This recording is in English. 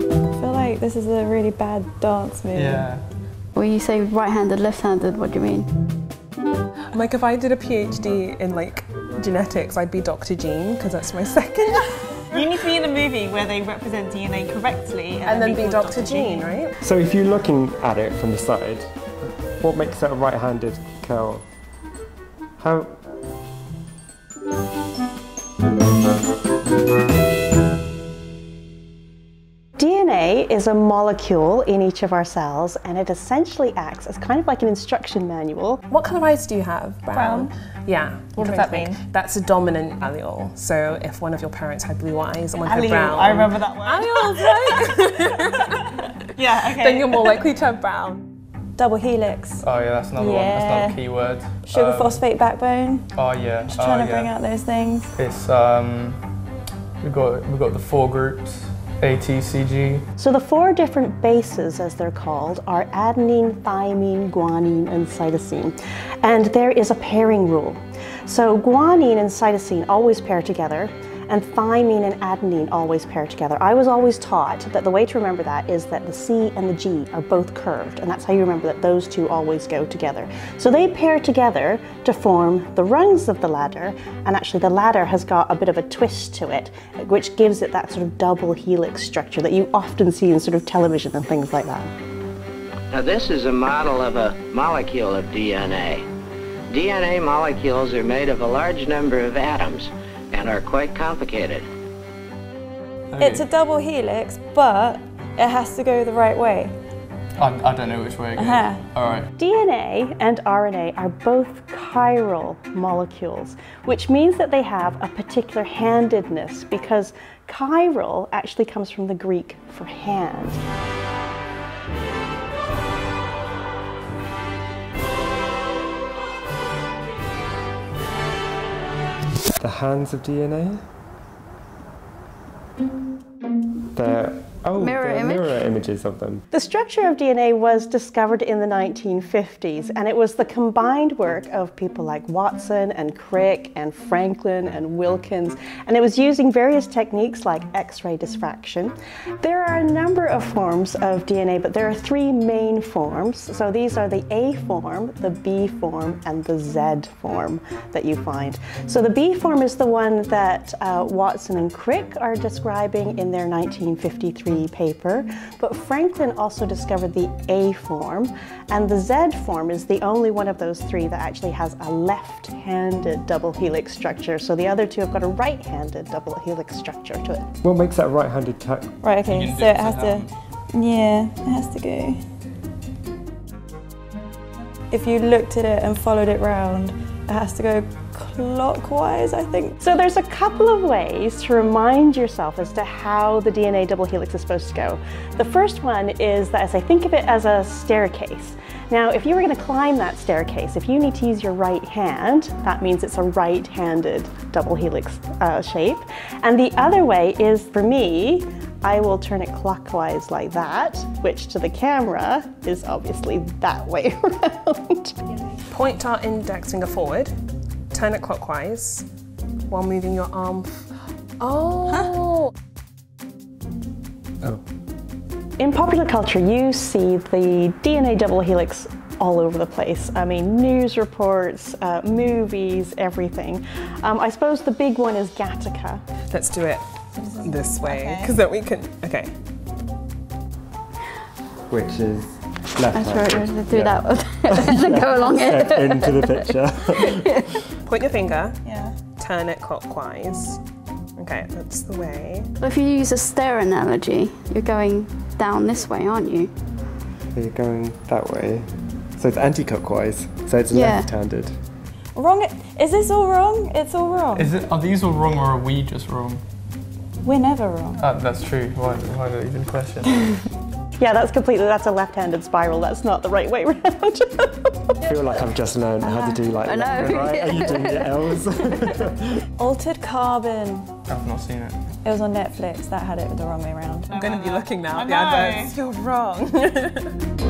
I feel like this is a really bad dance move. Yeah. When you say right-handed, left-handed, what do you mean? Like if I did a PhD in like genetics, I'd be Dr. Jean because that's my second. You need to be in a movie where they represent DNA correctly and, and then be called Dr. Jean, right? So if you're looking at it from the side, what makes it a right-handed curl? How? Is a molecule in each of our cells and it essentially acts as kind of like an instruction manual. What colour eyes do you have? Brown. Yeah. What does that mean? That's a dominant allele. So if one of your parents had blue eyes and one had brown. I remember that word. Alleles, right? Yeah, okay. then you're more likely to have brown. Double helix. Oh yeah, that's another one. That's Yeah. another keyword. Sugar Um, phosphate backbone. Oh yeah. Just oh, trying to yeah. bring out those things. It's um, we got we've got the four groups: A, T, C, G. So the four different bases, as they're called, are adenine, thymine, guanine, and cytosine. And there is a pairing rule. So guanine and cytosine always pair together, and thymine and adenine always pair together. I was always taught that the way to remember that is that the C and the G are both curved, and that's how you remember that those two always go together. So they pair together to form the rungs of the ladder, and actually the ladder has got a bit of a twist to it, which gives it that sort of double helix structure that you often see in sort of television and things like that. Now, this is a model of a molecule of DNA. DNA molecules are made of a large number of atoms and are quite complicated. It's a double helix, but it has to go the right way. I, I don't know which way it goes. Uh-huh. All right. DNA and RNA are both chiral molecules, which means that they have a particular handedness because chiral actually comes from the Greek for hand. The hands of DNA? They're, oh, Mirror they're image? mirror images of them. The structure of DNA was discovered in the 1950s, and it was the combined work of people like Watson and Crick and Franklin and Wilkins, and it was using various techniques like X-ray diffraction. There are a number of forms of DNA, but there are three main forms. So these are the A form, the B form, and the Z form that you find. So the B form is the one that uh, Watson and Crick are describing in their 1953 paper, but Franklin also discovered the A form, and the Z form is the only one of those three that actually has a left-handed double helix structure. So the other two have got a right-handed double helix structure to it. What makes that right-handed cut? Right, okay, so it has to, yeah, it has to go. If you looked at it and followed it round, it has to go clockwise, I think. So there's a couple of ways to remind yourself as to how the DNA double helix is supposed to go. The first one is that as I think of it as a staircase. Now, if you were going to climb that staircase, if you need to use your right hand, that means it's a right-handed double helix uh, shape. And the other way is, for me, I will turn it clockwise like that, which to the camera is obviously that way around. Point our index finger forward, turn it clockwise while moving your arm. Oh! Oh. In popular culture, you see the DNA double helix all over the place. I mean, news reports, uh, movies, everything. Um, I suppose the big one is Gattaca. Let's do it this way, Okay. because then we can. Okay. Which is left That's right, handed. we're going to do that to go along it. Into the picture. Point your finger, Yeah. turn it clockwise. Okay, that's the way. If you use a stair analogy, you're going down this way, aren't you? So you're going that way. So it's anti-clockwise. So it's Yeah. left-handed. Wrong, is this all wrong? It's all wrong. Is it? Are these all wrong or are we just wrong? We're never wrong. Uh, that's true. Why, why do even question? Yeah, that's completely, that's a left-handed spiral. That's not the right way around. I feel like I've just learned how to do like I left and right. Are you doing the L's? Altered Carbon. I've not seen it. It was on Netflix. That had it the wrong way around. I'm going to be looking now I at the know. adverts. You're wrong.